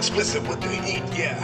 explicit with the heat, yeah.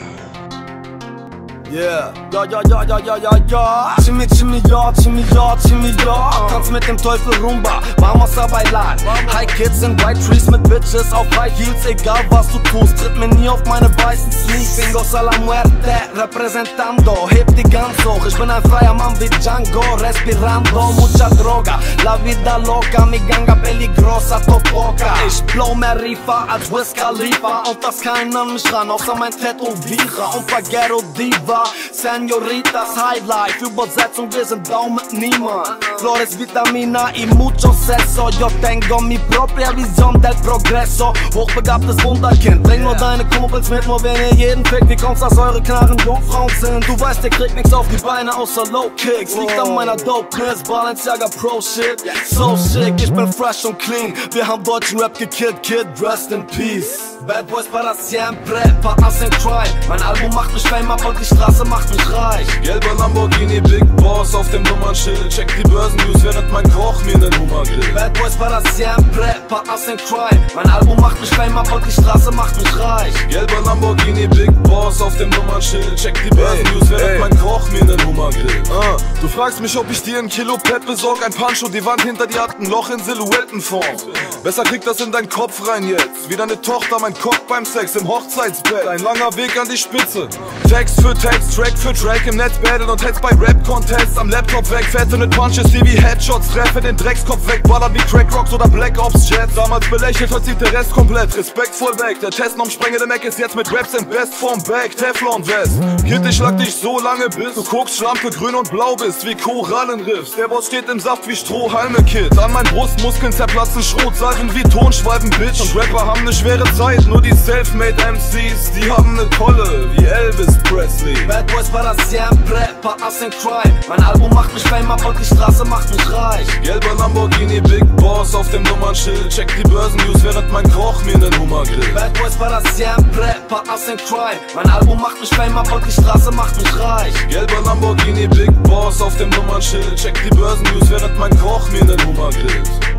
Yeah, ya ya ya ya ya ya. Timmy, Timmy, ya, Timmy, ya, Timmy, ya. Tanz mit dem Teufel Rumba, Vamos a bailar High Kids in White Trees mit Bitches auf High Heels. Egal was du tust, tritt mir nie auf meine weißen Sneaks Fingos a la muerte, representando. Heb die ganz hoch, ich bin ein freier Mann wie Django. Respirando, mucha droga. La vida loca, mi ganga peligrosa, topoca Ich blow mehr Rifa als Wiz Khalifa. Und das keiner mich ran, außer mein Tätowierer Und Pagero Diva Senoritas Highlife. Übersetzung, wir sind down mit niemand. Flores vitamina y mucho seso Yo tengo mi propia visión del progreso. Hochbegabtes Wunderkind Bring nur deine Kumpels mit, nur wenn ihr jeden fickt Wie kommt's, dass eure Knarren Jungfrauen sind? Du weißt, ihr kriegt nix auf die Beine außer Low Kicks. Liegt an meiner Dopeness, Balenciaga Pro Shit. So sick, ich bin fresh und clean. Wir haben deutschen Rap gekillt, Kid, rest in peace. Bad Boys para siempre, Partners in Crime Mein Album macht mich fame, aber die Straße macht mich reich. Gelber Lamborghini, Big Boss auf dem Nummernschild. Check die Börsennews, während mein Koch mir nen Hummer grillt Bad Boys para siempre, Partners in Crime. Mein Album macht mich fame, aber die Straße macht mich reich. Gelber Lamborghini, Big Boss auf dem Nummernschild Check die Börsennews, während mein Koch mir nen Hummer grillt uh, Du fragst mich, ob ich dir ein Kilo Pet besorg Ein Pancho, die Wand hinter dir hat ein Loch in Silhouettenform Besser krieg das in deinen Kopf rein jetzt Wie deine Tochter mein Kopf beim Sex im Hochzeitsbett. Ein langer Weg an die Spitze. Text für Text, Track für Track im Netz battle und Heads bei Rap-Contests. Am Laptop weg, fette mit Punches, die wie Headshots. Treffe den Dreckskopf weg, ballert wie Crack Rocks oder Black Ops Jets. Damals belächelt, verzieht der Rest komplett. Respektvoll weg, der Test um sprengende Mac ist jetzt mit Raps in Bestform back. Teflon West. Kid, ich schlag dich so lange bis du guckst, Schlampe grün und blau bist, wie Korallenriffs. Der Boss steht im Saft wie Strohhalme, Kid. An meinen Brustmuskeln zerplatzen Schrotsalven wie Tonschwalben, Bitch. Und Rapper haben ne schwere Zeit, nur die Selfmade MCs, die haben ne tolle, wie Elvis Presley. Bad Boys para siempre, Partners in Crime. Mein Album macht mich fame, aber die Straße macht mich reich. Gelber Lamborghini, Big Boss auf dem Nummernschild. Check die Börsennews, während mein Koch mir nen Hummer grillt. Bad Boys para siempre, Partners in Crime. Mein Album macht mich fame, aber die Straße macht mich reich. Gelber Lamborghini, Big Boss auf dem Nummernschild. Check die Börsennews, während mein Koch mir nen Hummer grillt.